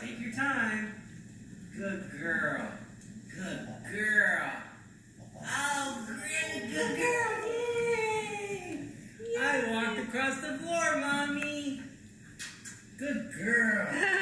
Take your time. Good girl. Good girl. Oh, great. Good girl. Yay. I walked across the floor, Mommy. Good girl. Good girl.